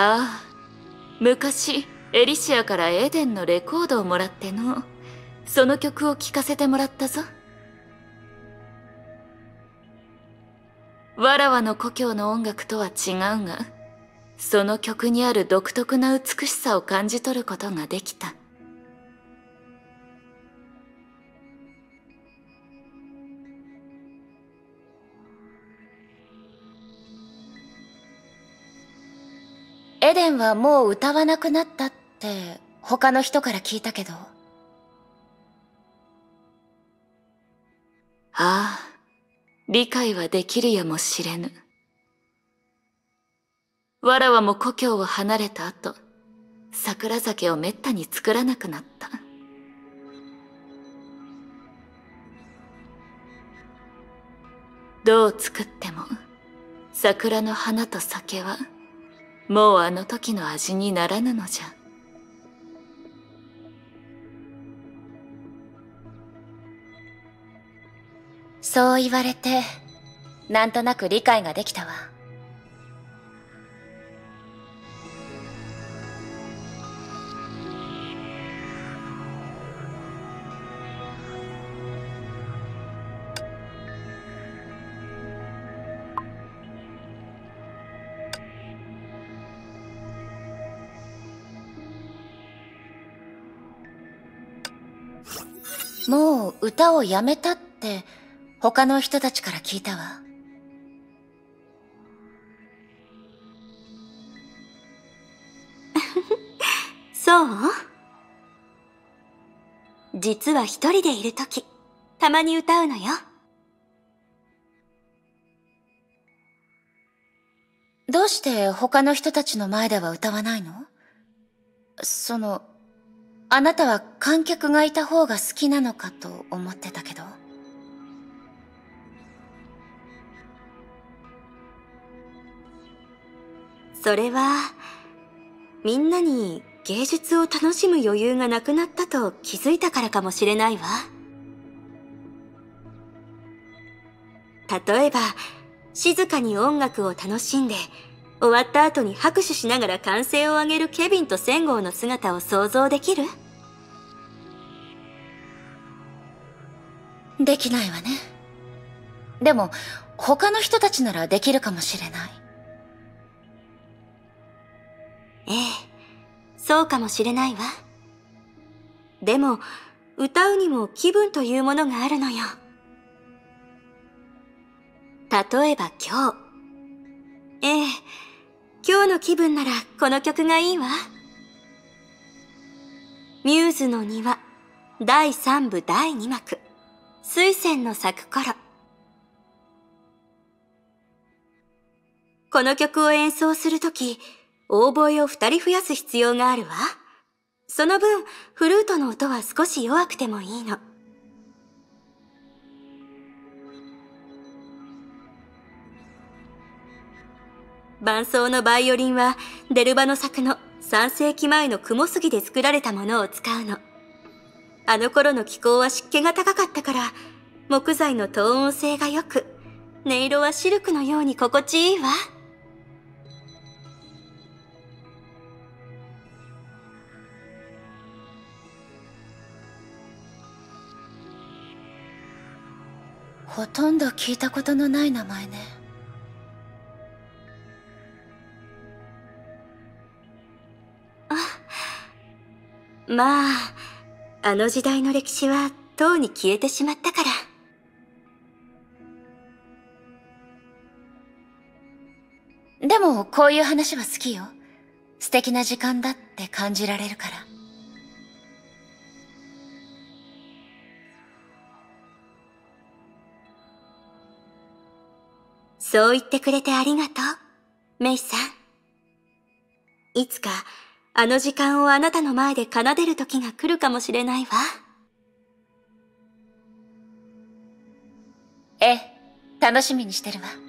ああ昔エリシアからエデンのレコードをもらっての。その曲を聴かせてもらったぞ。わらわの故郷の音楽とは違うがその曲にある独特な美しさを感じ取ることができた。デンはもう歌わなくなったって他の人から聞いたけど。ああ、理解はできるやもしれぬ。わらわも故郷を離れた後、桜酒をめったに作らなくなった。どう作っても、桜の花と酒は、もうあの時の味にならぬのじゃ。そう言われてなんとなく理解ができたわ。もう歌をやめたって他の人たちから聞いたわ。そう？実は一人でいるとき、たまに歌うのよ。どうして他の人たちの前では歌わないの？その、あなたは観客がいた方が好きなのかと思ってたけど。それは、みんなに芸術を楽しむ余裕がなくなったと気づいたからかもしれないわ。例えば、静かに音楽を楽しんで、終わった後に拍手しながら歓声を上げるケビンとセンゴーの姿を想像できる？できないわね。でも、他の人たちならできるかもしれない。ええ、そうかもしれないわ。でも、歌うにも気分というものがあるのよ。例えば今日。今日の気分ならこの曲がいいわ。ミューズの庭、第3部第2幕、水仙の咲く頃。この曲を演奏するとき、オーボエを二人増やす必要があるわ。その分、フルートの音は少し弱くてもいいの。伴奏のバイオリンはデルバの作の3世紀前の雲杉で作られたものを使うの。あの頃の気候は湿気が高かったから、木材の等音性が良く、音色はシルクのように心地いいわ。ほとんど聞いたことのない名前ね。まあ、あの時代の歴史はとうに消えてしまったから。でも、こういう話は好きよ。素敵な時間だって感じられるから。そう言ってくれてありがとう、メイさん。いつか、あの時間をあなたの前で奏でる時が来るかもしれないわ。ええ、楽しみにしてるわ。